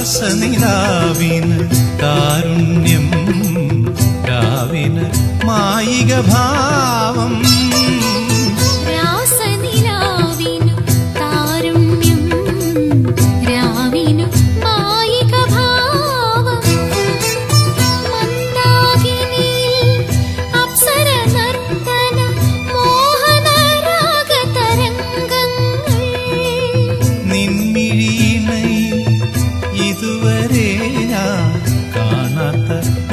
രാസനിലാവിന് കാരുണ്യം രാവിന് മായിക ഭാവം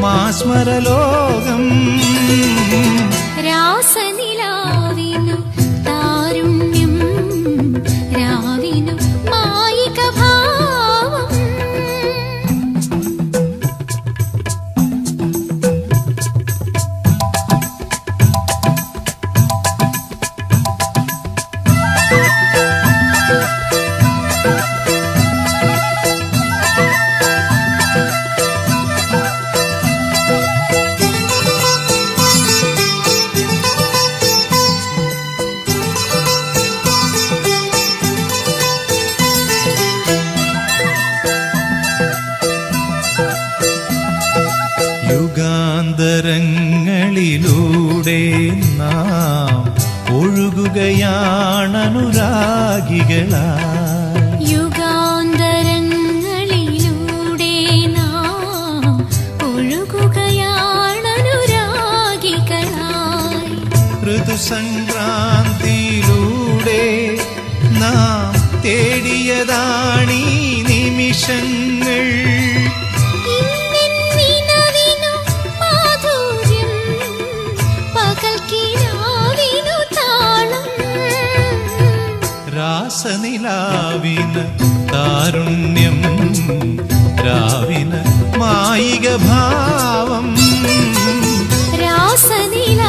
മാസ്മരലോകം യുഗാന്തരങ്ങളിലൂടെ നാം ഒഴുകുകയാണനുരാഗികളാ യുഗാന്തരങ്ങളിലൂടെ നാം ഒഴുകുകയാണനുരാഗികളായി. ഋതുസംക്രാന്തിയിലൂടെ നാം തേടിയതാണീ നിമിഷങ്ങൾ. രാസനിലാവിന് താരുണ്യം രാവിന് മായിക ഭാവം രാസനില